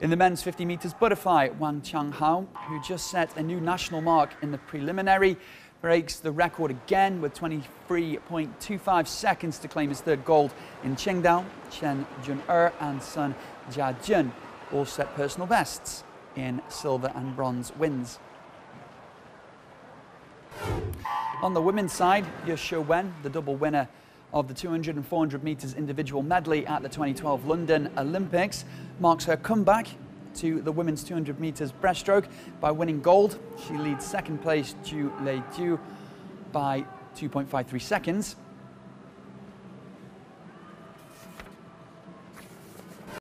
In the men's 50 metres butterfly, Wang Changhao, who just set a new national mark in the preliminary, breaks the record again with 23.25 seconds to claim his third gold in Qingdao. Chen Jun-er and Sun Jiajun all set personal bests in silver and bronze wins. On the women's side, Ye Shiwen, the double winner of the 200 and 400 metres individual medley at the 2012 London Olympics, marks her comeback to the women's 200 metres breaststroke by winning gold. She leads second place Ju by 2.53 seconds.